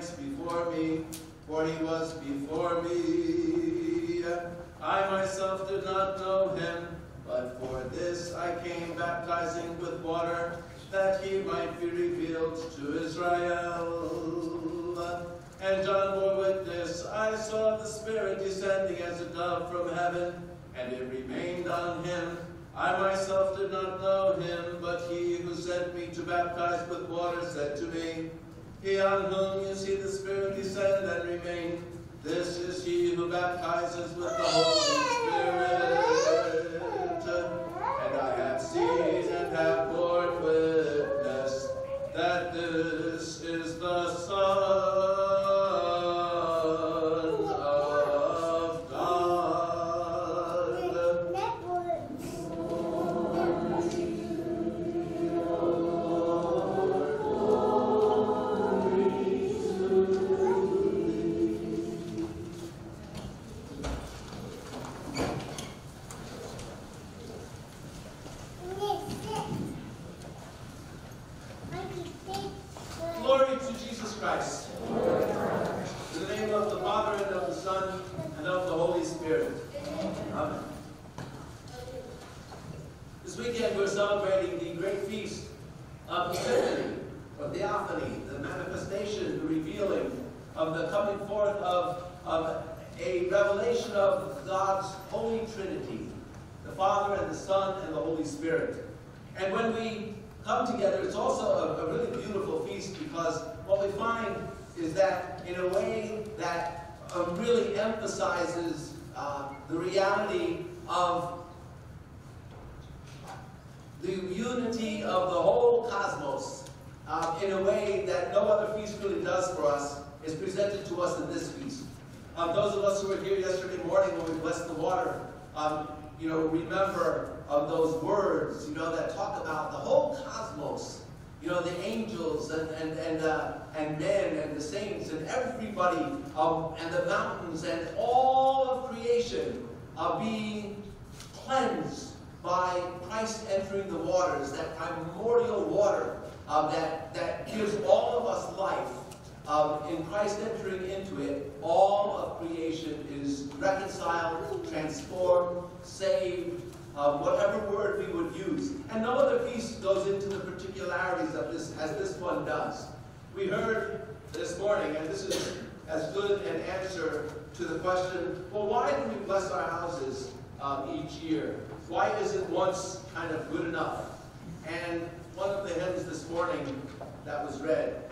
before me, for he was before me. I myself did not know him, but for this I came baptizing with water, that he might be revealed to Israel. And John bore witness, I saw the Spirit descending as a dove from heaven, and it remained on him. I myself did not know him, but he who sent me to baptize with water said to me, He on whom you see the Spirit descend and remain, this is he who baptizes with the Holy Spirit. And I have seen and have borne witness that this of the coming forth of, of a revelation of God's Holy Trinity, the Father and the Son and the Holy Spirit. And when we come together, it's also a, a really beautiful feast because what we find is that in a way that uh, really emphasizes uh, the reality of the unity of the whole cosmos uh, in a way that no other feast really does for us is presented to us in this feast. Um, those of us who were here yesterday morning when we blessed the water, um, you know, remember of those words, you know, that talk about the whole cosmos, you know, the angels and and and uh, and men and the saints and everybody, um, and the mountains and all of creation are being cleansed by Christ entering the waters, that primordial water uh, that that gives all of us life. Um, in Christ entering into it, all of creation is reconciled, transformed, saved, um, whatever word we would use. And no other piece goes into the particularities of this as this one does. We heard this morning, and this is as good an answer to the question, well, why do we bless our houses um, each year? Why isn't once kind of good enough? And one of the hymns this morning that was read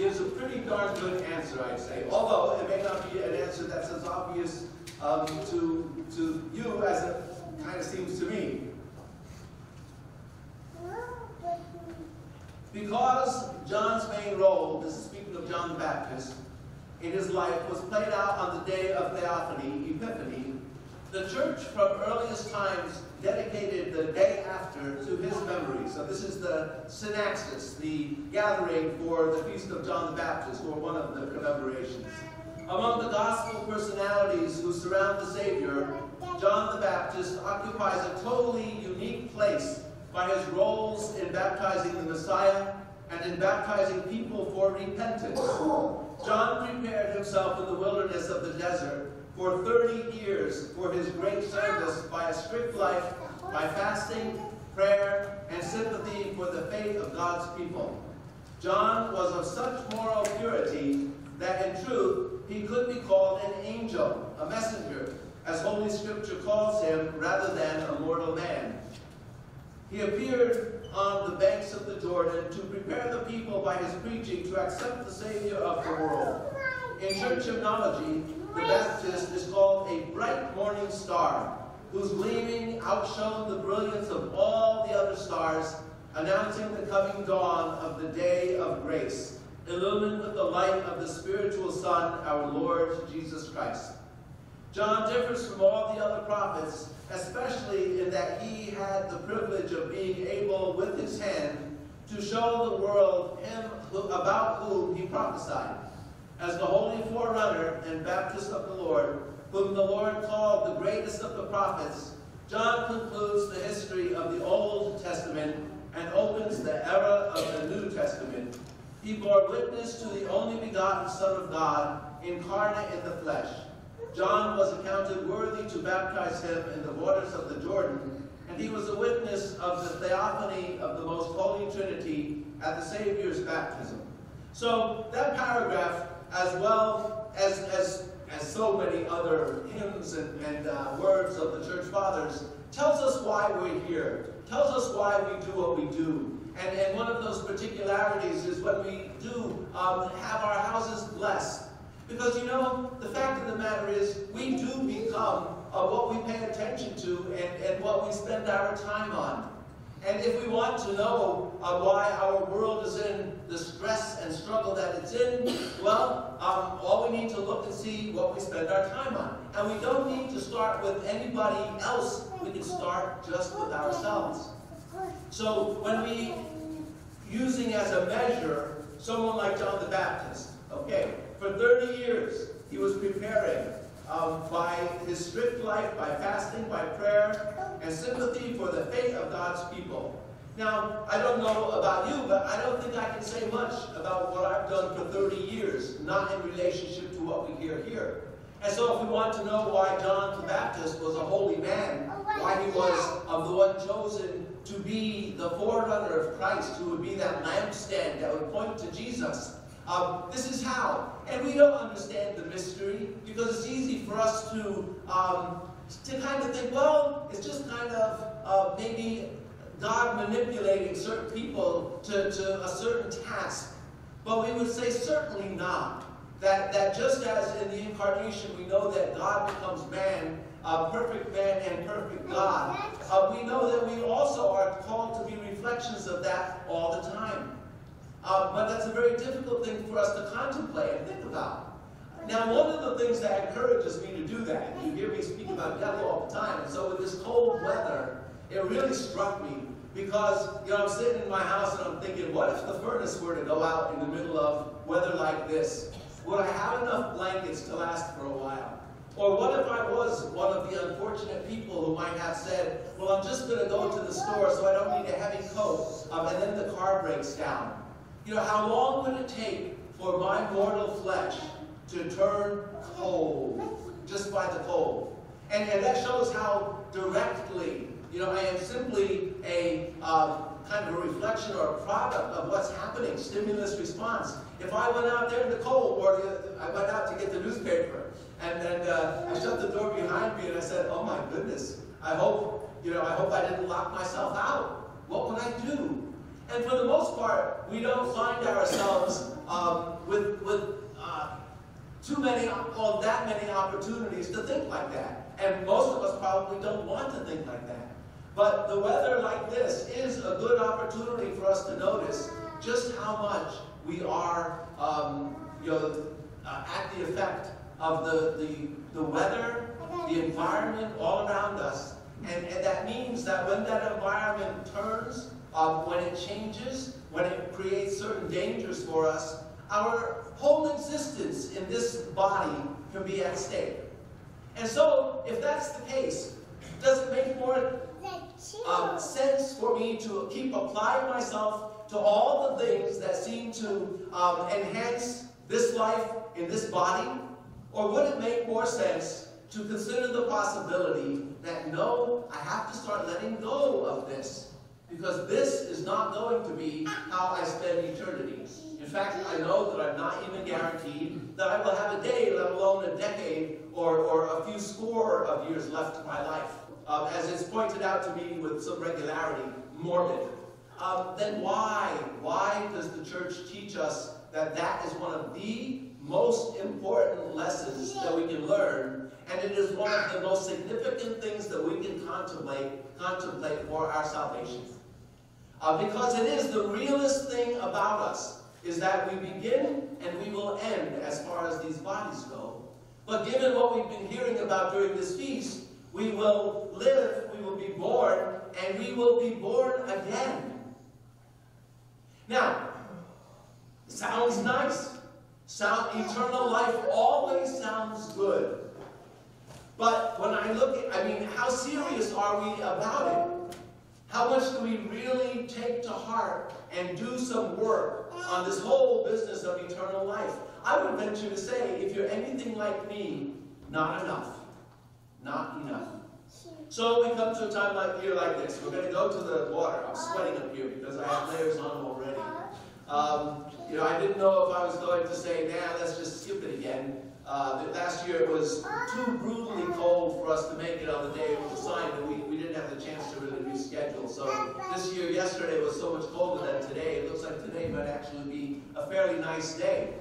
gives a pretty darn good answer, I'd say. Although it may not be an answer that's as obvious um, to, to you as it kind of seems to me. Because John's main role, this is speaking of John the Baptist, in his life was played out on the day of Theophany, Epiphany, the church from earliest times dedicated the day after to his memory. So this is the synaxis, the gathering for the Feast of John the Baptist, or one of the commemorations. Among the gospel personalities who surround the Savior, John the Baptist occupies a totally unique place by his roles in baptizing the Messiah and in baptizing people for repentance. John prepared himself in the wilderness of the desert for 30 years for his great service by a strict life, by fasting, prayer, and sympathy for the faith of God's people. John was of such moral purity that in truth he could be called an angel, a messenger, as Holy Scripture calls him, rather than a mortal man. He appeared on the banks of the Jordan to prepare the people by his preaching to accept the Savior of the world. In church hymnology, the Baptist is called a bright morning star, whose gleaming outshone the brilliance of all the other stars, announcing the coming dawn of the day of grace, illumined with the light of the spiritual sun, our Lord Jesus Christ. John differs from all the other prophets, especially in that he had the privilege of being able, with his hand, to show the world him about whom he prophesied. As the holy forerunner and Baptist of the Lord, whom the Lord called the greatest of the prophets, John concludes the history of the Old Testament and opens the era of the New Testament. He bore witness to the only begotten Son of God, incarnate in the flesh. John was accounted worthy to baptize him in the waters of the Jordan, and he was a witness of the theophany of the most holy Trinity at the Savior's baptism. So that paragraph, as well as, as, as so many other hymns and, and uh, words of the church fathers, tells us why we're here, tells us why we do what we do. And, and one of those particularities is when we do um, have our houses blessed because you know, the fact of the matter is, we do become uh, what we pay attention to and, and what we spend our time on. And if we want to know uh, why our world is in the stress and struggle that it's in, well, um, all we need to look and see what we spend our time on. And we don't need to start with anybody else. We can start just with ourselves. So when we, using as a measure, someone like John the Baptist, okay, for 30 years, he was preparing um, by his strict life, by fasting, by prayer, and sympathy for the fate of God's people. Now, I don't know about you, but I don't think I can say much about what I've done for 30 years, not in relationship to what we hear here. And so if we want to know why John the Baptist was a holy man, why he was of the one chosen to be the forerunner of Christ, who would be that lampstand that would point to Jesus, um, this is how. And we don't understand the mystery because it's easy for us to, um, to kind of think, well, it's just kind of uh, maybe God manipulating certain people to, to a certain task. But we would say certainly not. That, that just as in the incarnation we know that God becomes man, uh, perfect man and perfect God, uh, we know that we also are called to be reflections of that all the time. Um, but that's a very difficult thing for us to contemplate and think about. Now, one of the things that encourages me to do that, you hear me speak about yellow all the time, and so with this cold weather, it really struck me because, you know, I'm sitting in my house and I'm thinking, what if the furnace were to go out in the middle of weather like this? Would I have enough blankets to last for a while? Or what if I was one of the unfortunate people who might have said, well, I'm just going to go to the store so I don't need a heavy coat, um, and then the car breaks down. You know, how long would it take for my mortal flesh to turn cold just by the cold? And, and that shows how directly, you know, I am simply a um, kind of a reflection or a product of what's happening, stimulus response. If I went out there in the cold, or I went out to get the newspaper, and then uh, I shut the door behind me and I said, oh my goodness, I hope, you know, I hope I didn't lock myself out. What would I do? And for the most part, we don't find ourselves um, with, with uh, too many, or that many opportunities to think like that. And most of us probably don't want to think like that. But the weather like this is a good opportunity for us to notice just how much we are um, you know, uh, at the effect of the, the, the weather, the environment all around us. And, and that means that when that environment turns um, when it changes, when it creates certain dangers for us, our whole existence in this body can be at stake. And so, if that's the case, does it make more um, sense for me to keep applying myself to all the things that seem to um, enhance this life in this body? Or would it make more sense to consider the possibility that no, I have to start letting go of this because this is not going to be how I spend eternity. In fact, I know that I'm not even guaranteed that I will have a day, let alone a decade or, or a few score of years left to my life. Um, as it's pointed out to me with some regularity, morbid. Um, then why? Why does the church teach us that that is one of the most important lessons that we can learn, and it is one of the most significant things that we can contemplate, contemplate for our salvation. Uh, because it is the realest thing about us, is that we begin and we will end as far as these bodies go. But given what we've been hearing about during this feast, we will live, we will be born, and we will be born again. Now, sounds nice. Sound, eternal life always sounds good. But when I look at, I mean, how serious are we about it? How much do we really take to heart and do some work on this whole business of eternal life? I would venture to say, if you're anything like me, not enough. Not enough. So we come to a time like here like this. We're going to go to the water. I'm sweating up here because I have layers on already. Um, you know, I didn't know if I was going to say, nah, let's just skip it again. Uh, last year it was too brutally cold for us to make it on the day it was assigned, and we, we didn't have the chance to really reschedule. So this year, yesterday was so much colder than today. It looks like today might actually be a fairly nice day.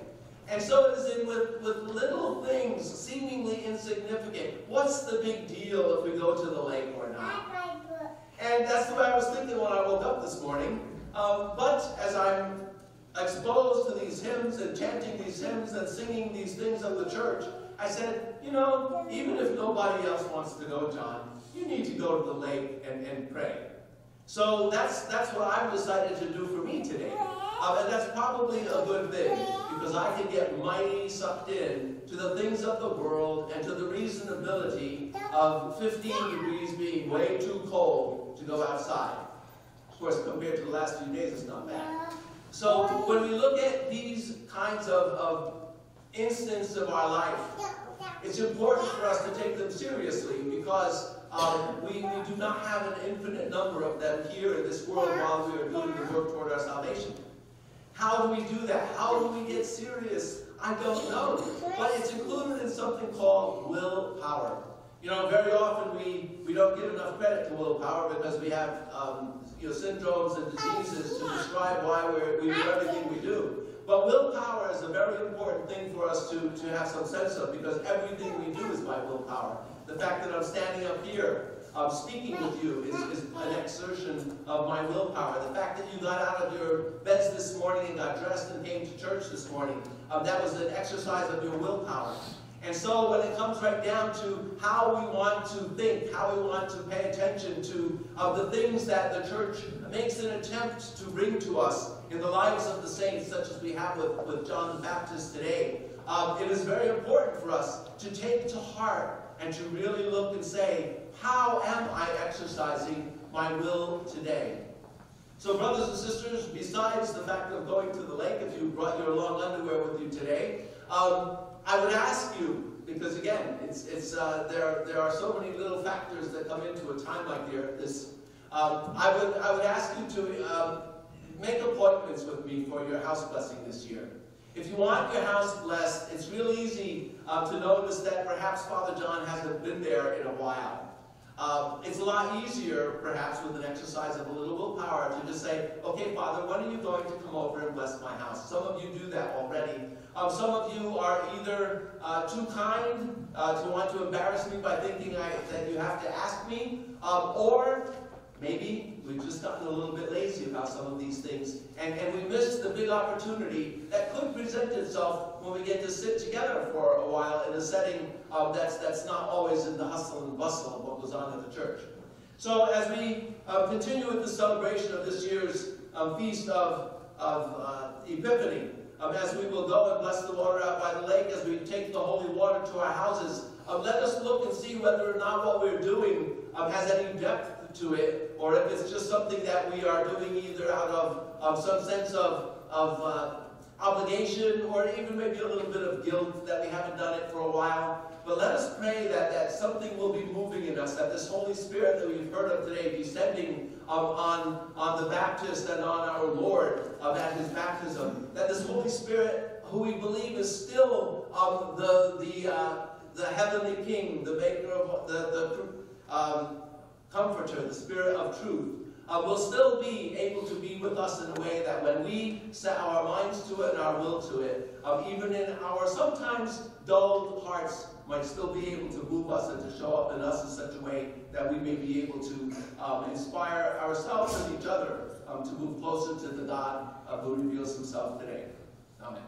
And so it is in with, with little things, seemingly insignificant. What's the big deal if we go to the lake or not? And that's the way I was thinking when I woke up this morning. Um, but as I'm exposed to these hymns and chanting these hymns and singing these things of the church, I said, you know, even if nobody else wants to go, John, you need to go to the lake and, and pray. So that's, that's what I've decided to do for me today. Uh, and that's probably a good thing, because I can get mighty sucked in to the things of the world and to the reasonability of 15 degrees being way too cold to go outside. Of course, compared to the last few days, it's not bad. So when we look at these kinds of, of instances of our life, it's important for us to take them seriously because um, we, we do not have an infinite number of them here in this world while we are doing the work toward our salvation. How do we do that? How do we get serious? I don't know. But it's included in something called willpower. You know, very often we, we don't give enough credit to willpower because we have um, you know, syndromes and diseases to describe why we we do everything we do. But willpower is a very important thing for us to, to have some sense of because everything we do is by willpower. The fact that I'm standing up here um, speaking with you is, is an exertion of my willpower. The fact that you got out of your beds this morning and got dressed and came to church this morning, um, that was an exercise of your willpower. And so when it comes right down to how we want to think, how we want to pay attention to uh, the things that the church makes an attempt to bring to us in the lives of the saints, such as we have with, with John the Baptist today, um, it is very important for us to take to heart and to really look and say, how am I exercising my will today? So brothers and sisters, besides the fact of going to the lake, if you brought your long underwear with you today, um, I would ask you, because again, it's, it's, uh, there, there are so many little factors that come into a time like this. Um, I, would, I would ask you to um, make appointments with me for your house blessing this year. If you want your house blessed, it's real easy uh, to notice that perhaps Father John hasn't been there in a while. Um, it's a lot easier, perhaps, with an exercise of a little willpower to just say, okay, Father, when are you going to come over and bless my house? Some of you do that already. Um, some of you are either uh, too kind uh, to want to embarrass me by thinking I, that you have to ask me, um, or maybe we've just gotten a little bit lazy about some of these things, and, and we missed the big opportunity that could present itself when we get to sit together for a while in a setting um, that's, that's not always in the hustle and bustle of what goes on at the church. So as we uh, continue with the celebration of this year's um, feast of, of uh, Epiphany, um, as we will go and bless the water out by the lake, as we take the holy water to our houses, um, let us look and see whether or not what we're doing has any depth to it, or if it's just something that we are doing either out of, of some sense of, of uh, obligation, or even maybe a little bit of guilt that we haven't done it for a while. But let us pray that, that something will be moving in us, that this Holy Spirit that we've heard of today descending um, on, on the Baptist and on our Lord um, at his baptism, that this Holy Spirit who we believe is still um, the, the, uh, the heavenly king, the maker of the, the um, comforter, the spirit of truth, uh, will still be able to be with us in a way that when we set our minds to it and our will to it, um, even in our sometimes dulled hearts, might still be able to move us and to show up in us in such a way that we may be able to um, inspire ourselves and each other um, to move closer to the God uh, who reveals himself today. Amen.